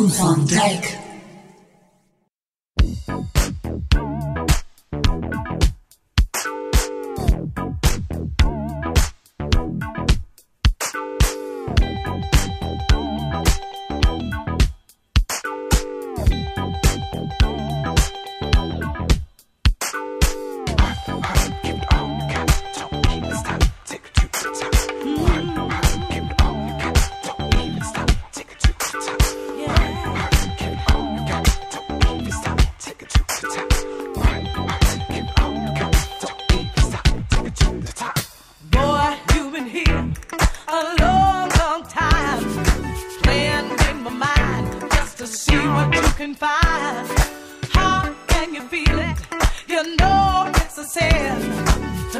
Jeroen on deck.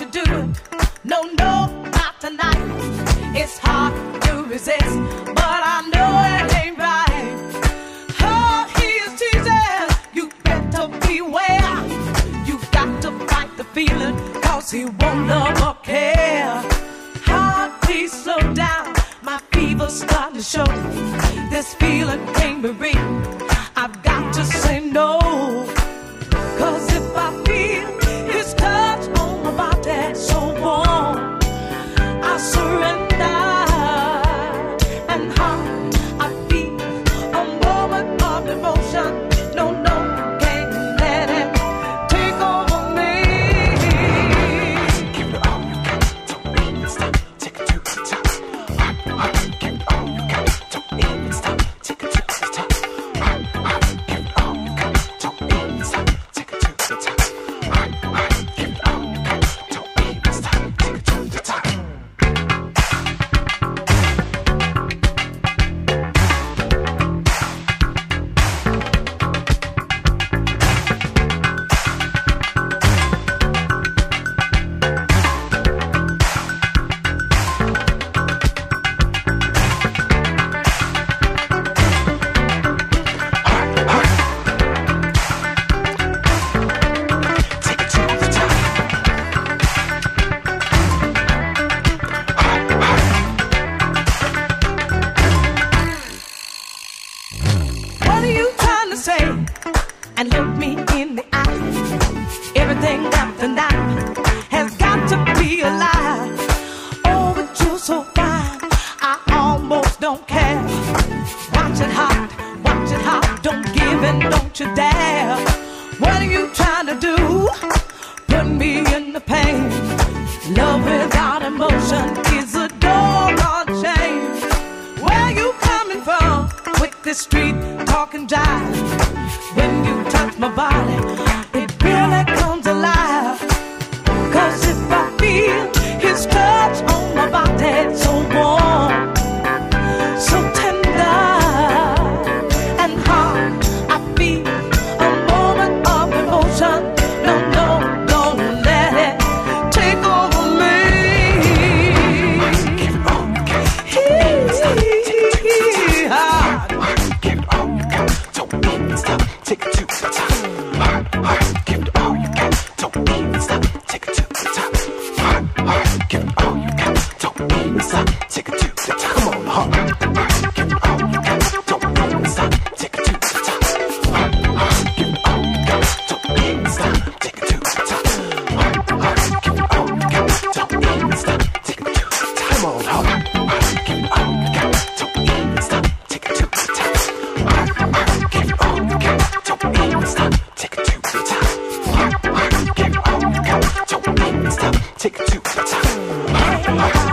you do. No, no, not tonight. It's hard to resist, but I know it ain't right. Oh, he is teasing. You better beware. You've got to fight the feeling, cause he won't love or care. Heart, please slow down. My fever's starting to show. This feeling can't be real. and look me in the eye. Everything I've down has got to be a lie. Oh, but you're so fine, I almost don't care. Watch it hot, watch it hot, don't give and don't you dare. What are you trying to do? Put me in the pain. Love without emotion is a door or chain. Where you coming from with this street talking jive? when you touch my body. Take two. Bye.